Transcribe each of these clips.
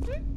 Beep.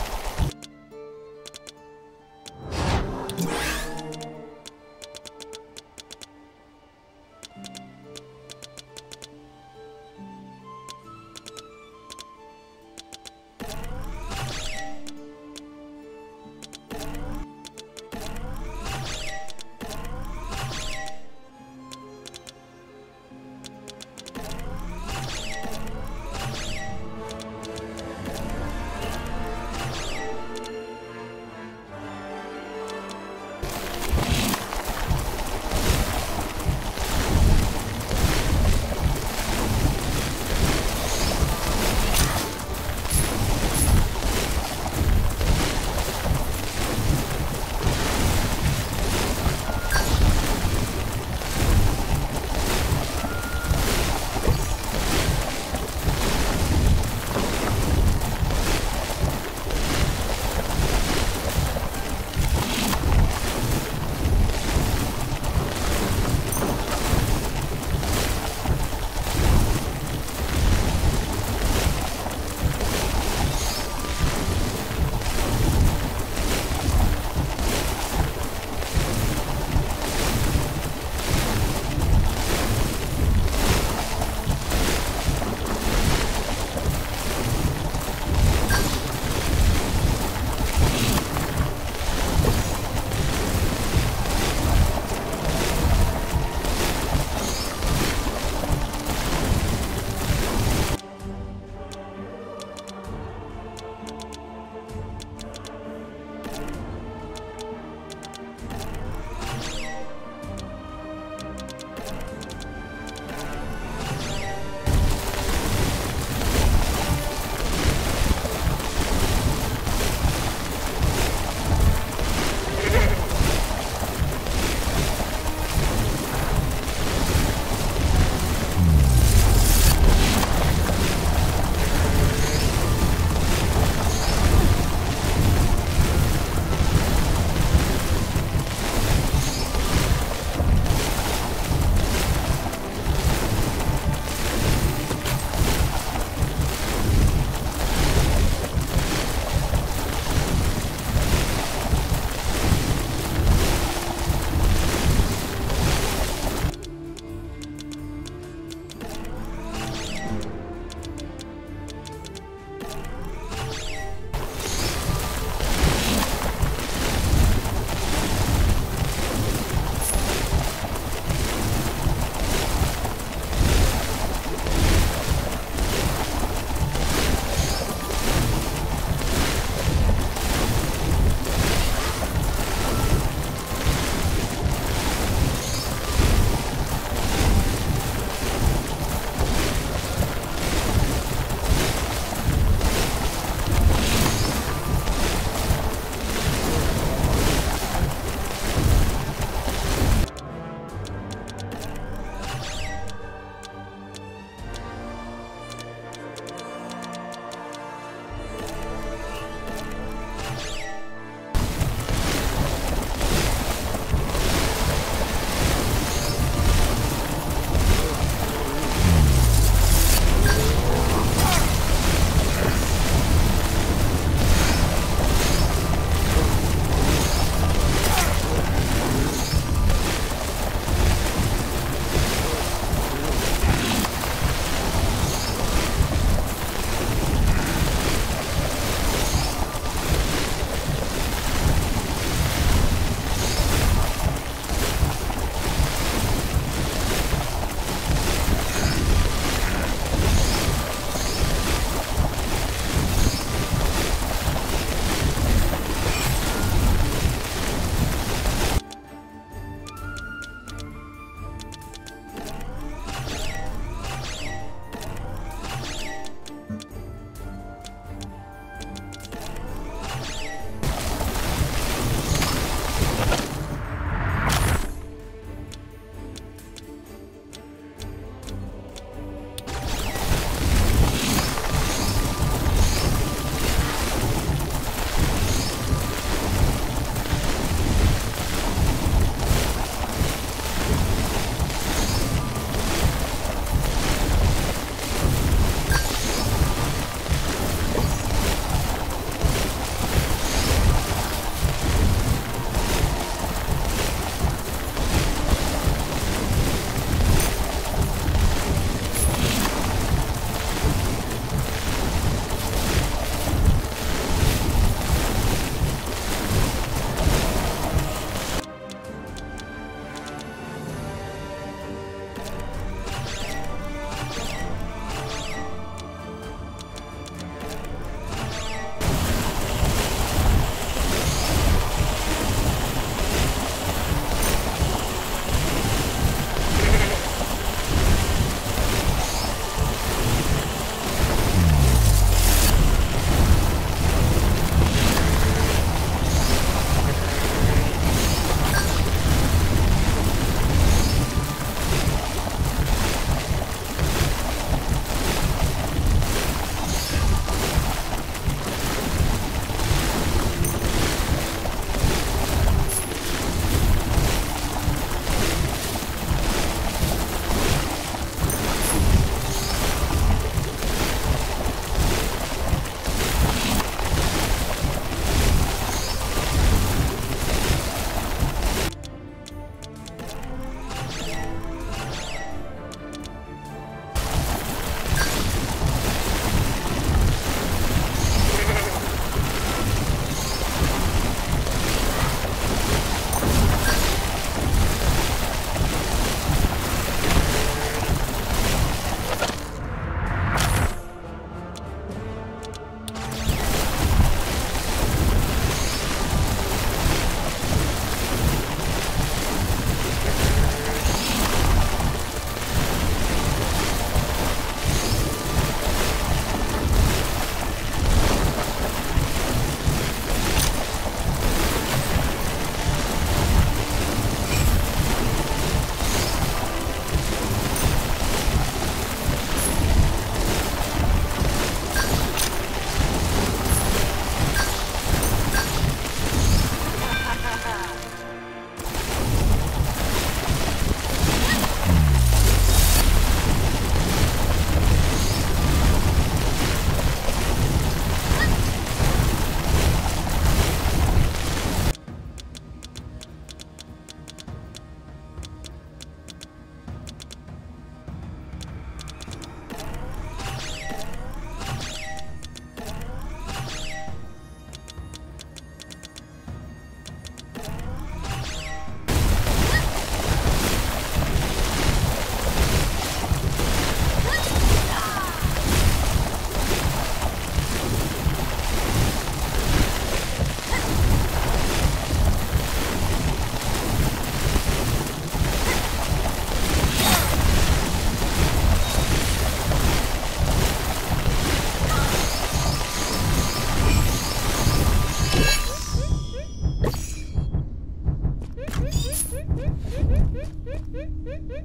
Woo!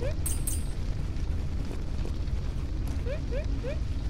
Hum? hum? hum? hum?